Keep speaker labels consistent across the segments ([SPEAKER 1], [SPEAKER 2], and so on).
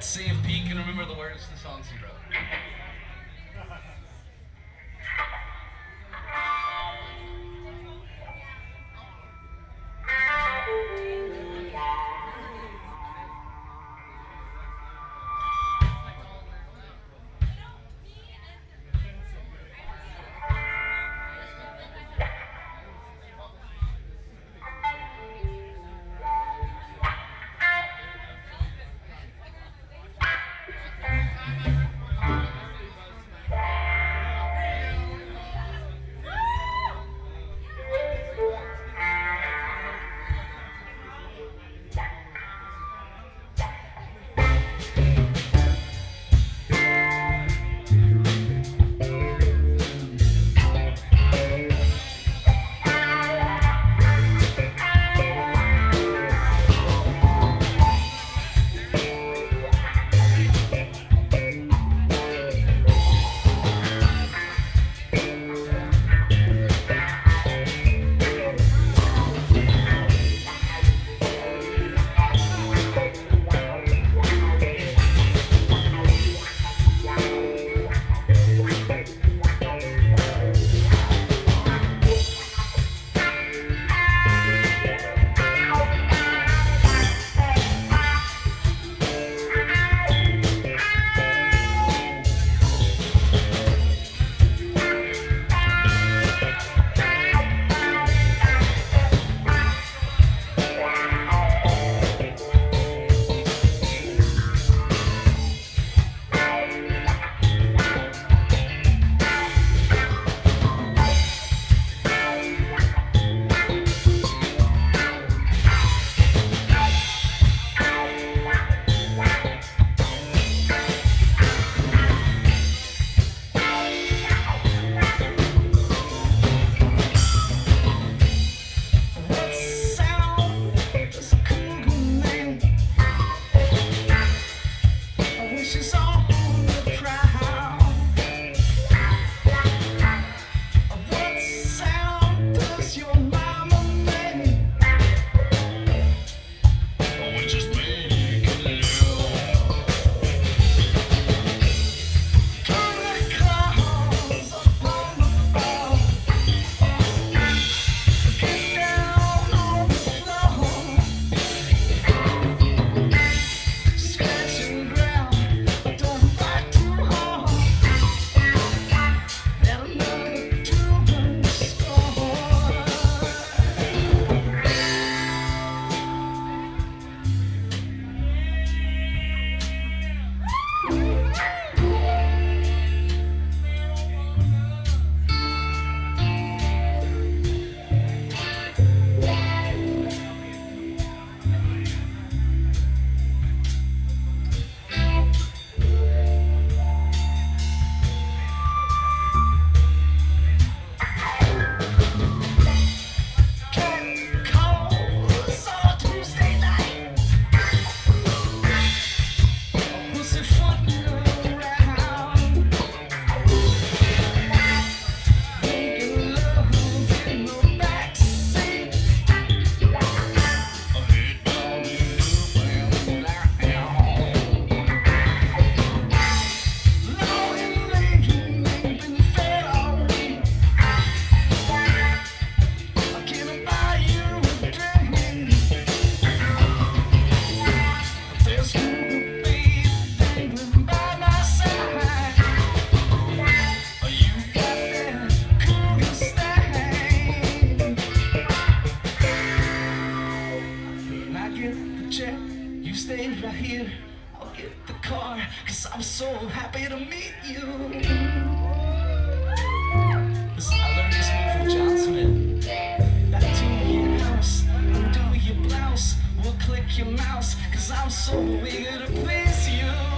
[SPEAKER 1] Let's see if Pete can remember the words to the songs he wrote.
[SPEAKER 2] I'm so happy to meet you.
[SPEAKER 1] I learned this move from.
[SPEAKER 2] Back to your house, undo your blouse, we'll click your mouse, cause
[SPEAKER 1] Cause I'm so eager to please you.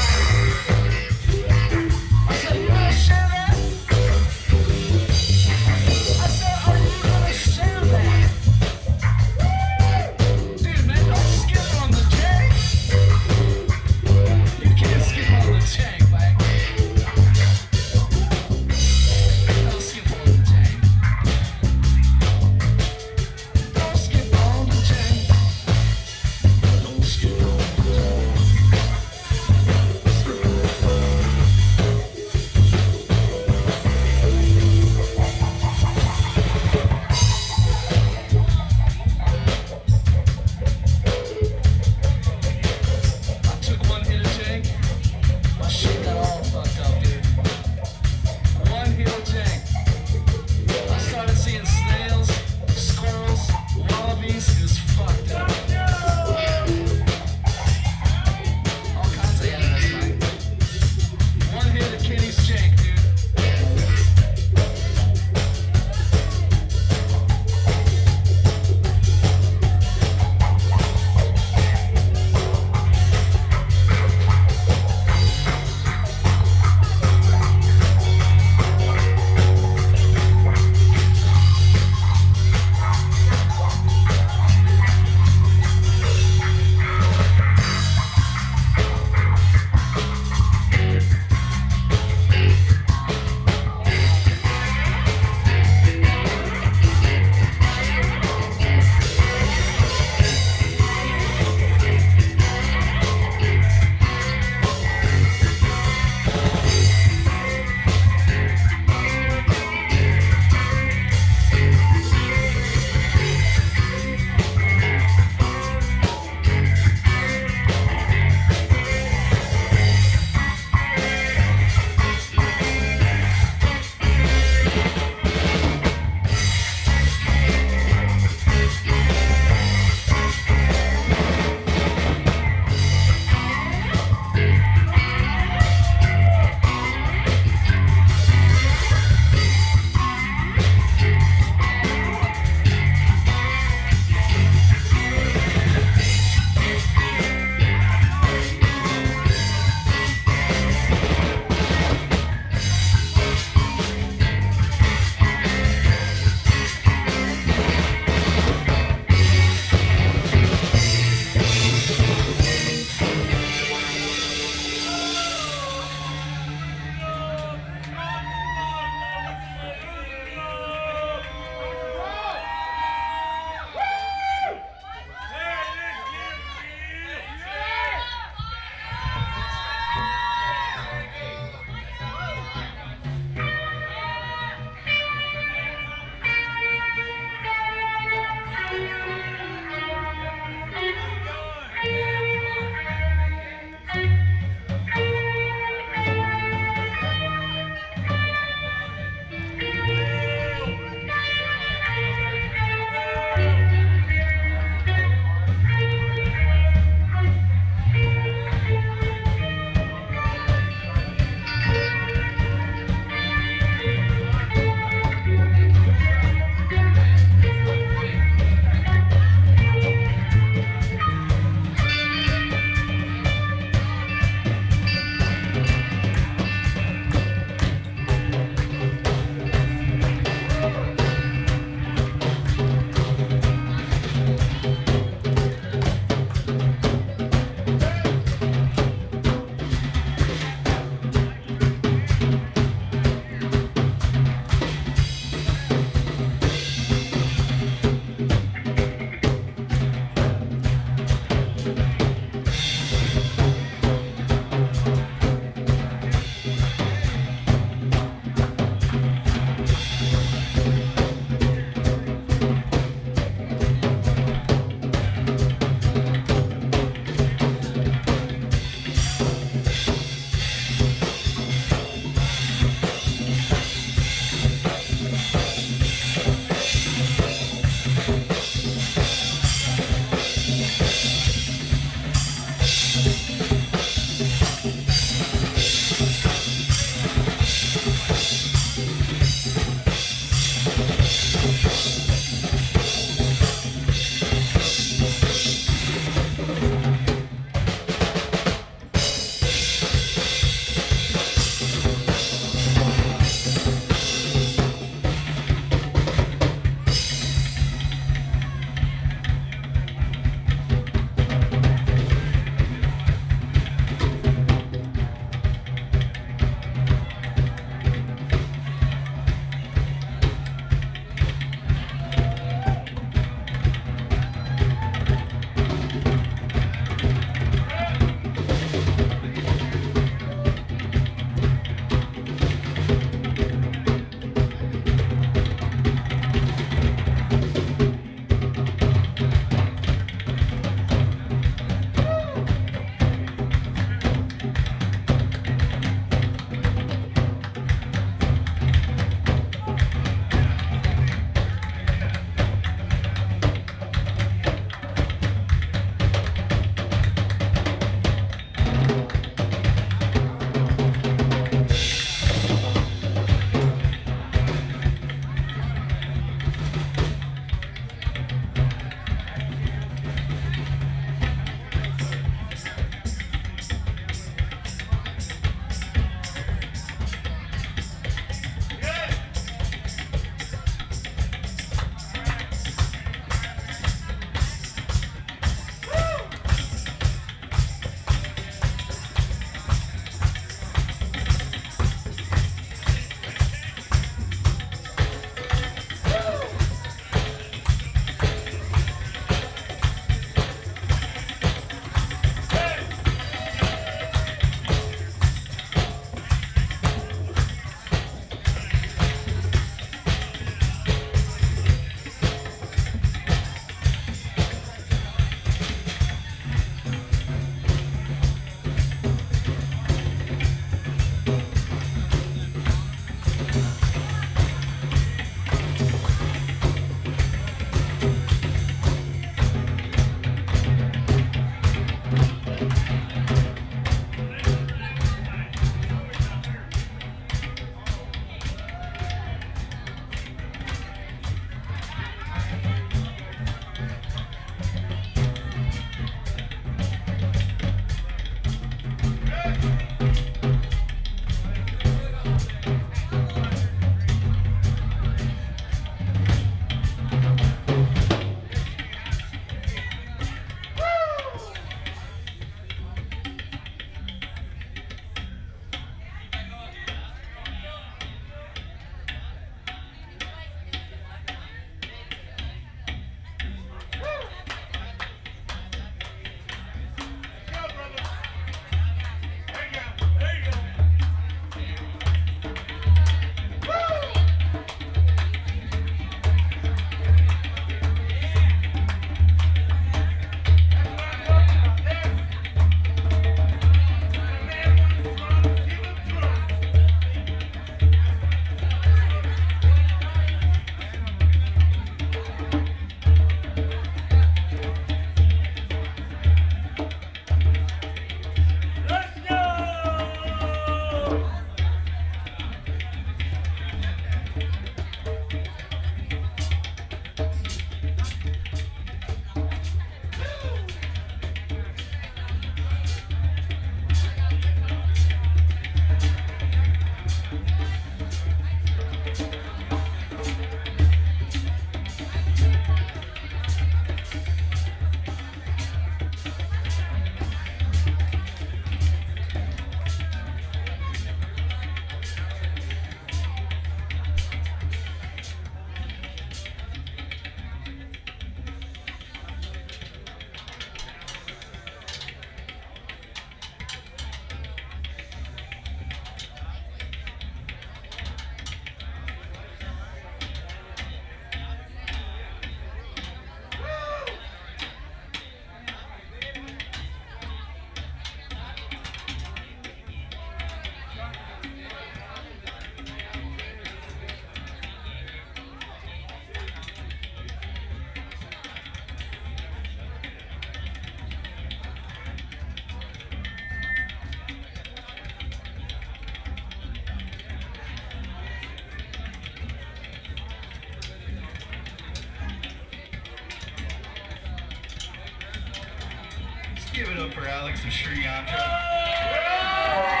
[SPEAKER 2] Give it up for Alex and
[SPEAKER 1] Sri Yantra. Tabla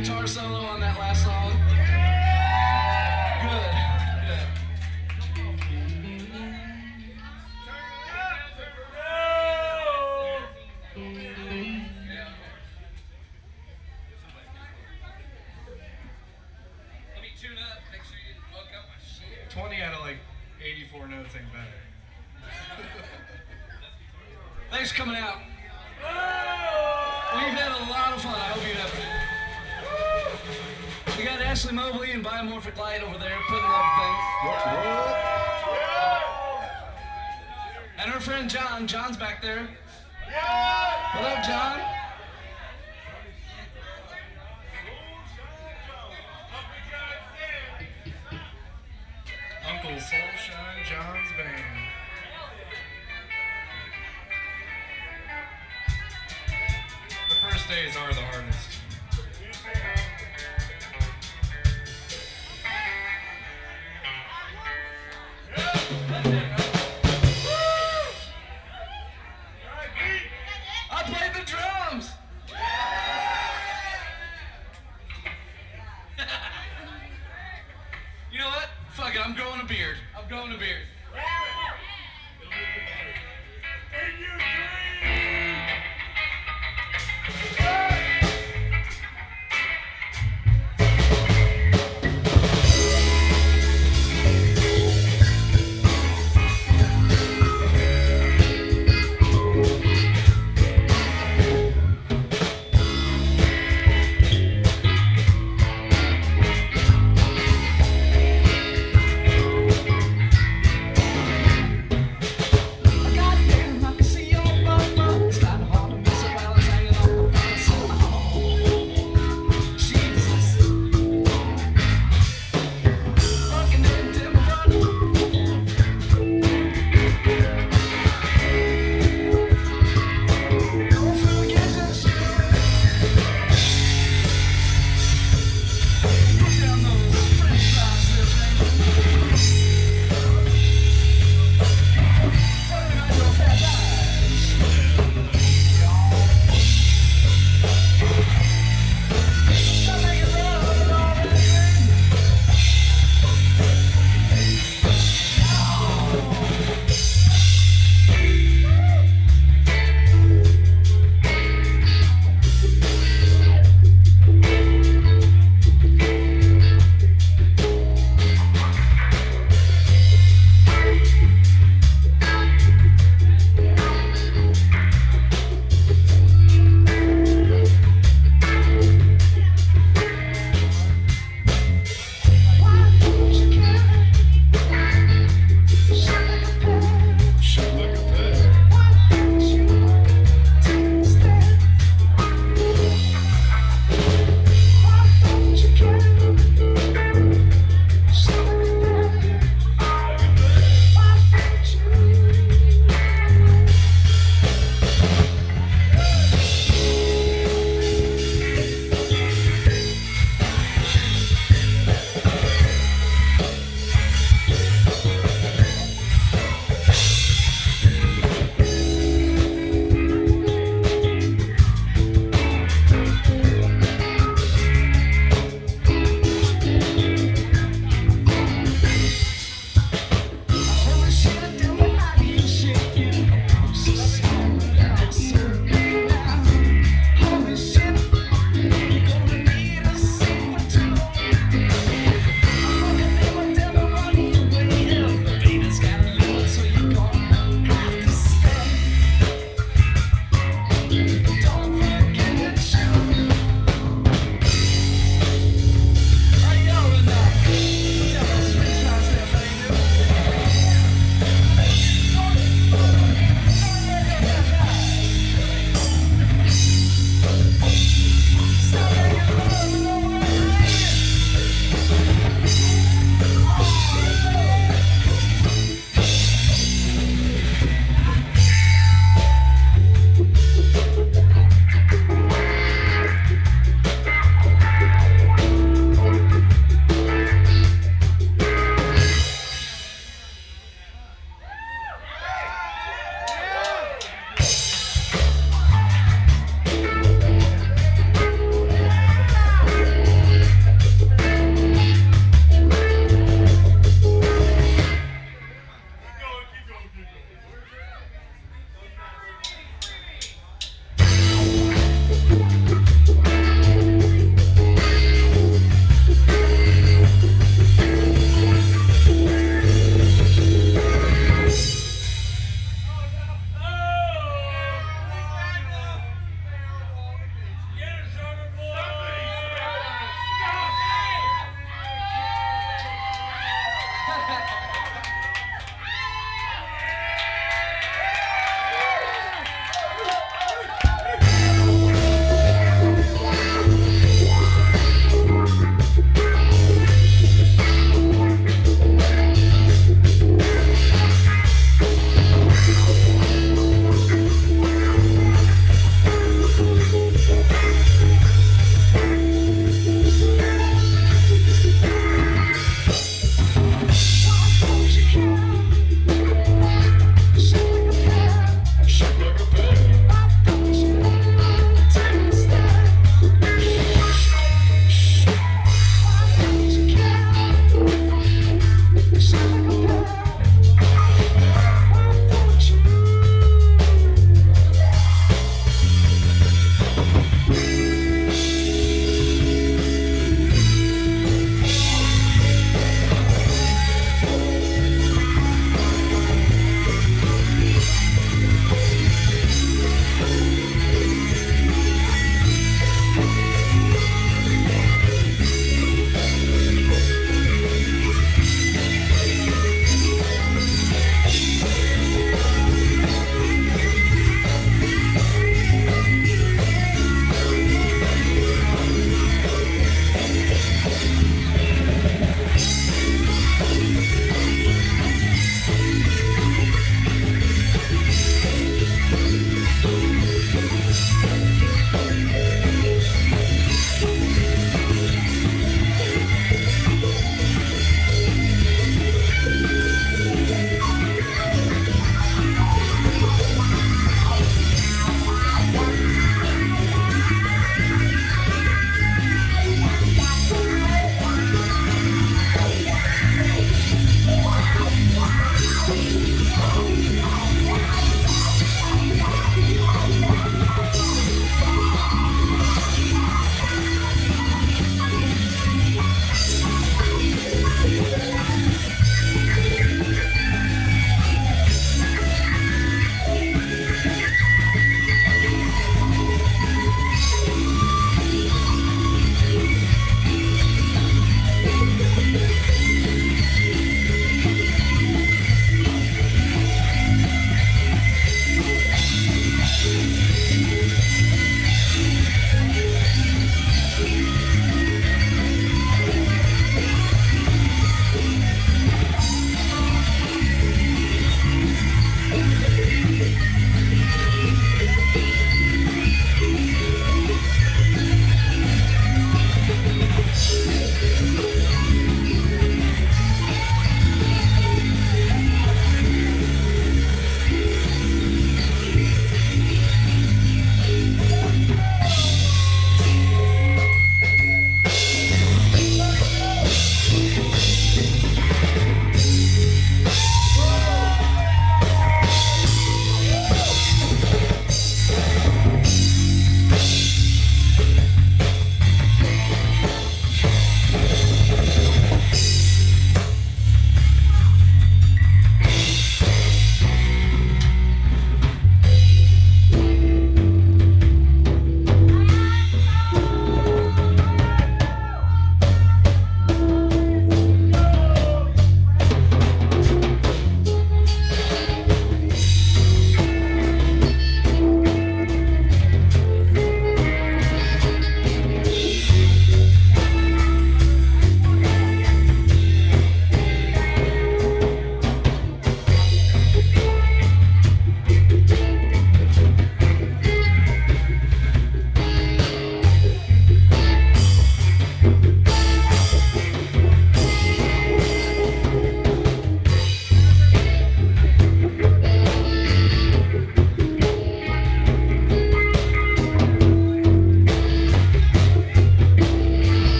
[SPEAKER 1] guitar solo on that last song? Good.
[SPEAKER 3] 20 out of like 84 notes ain't bad.
[SPEAKER 1] Thanks for coming out. We've Ashley Mobley and Biomorphic Light over there putting up things. And her friend John. John's back there. What up, John?
[SPEAKER 2] Uncle
[SPEAKER 3] Soulshine John's band. The first days are the hardest.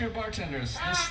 [SPEAKER 2] Your
[SPEAKER 1] bartenders. This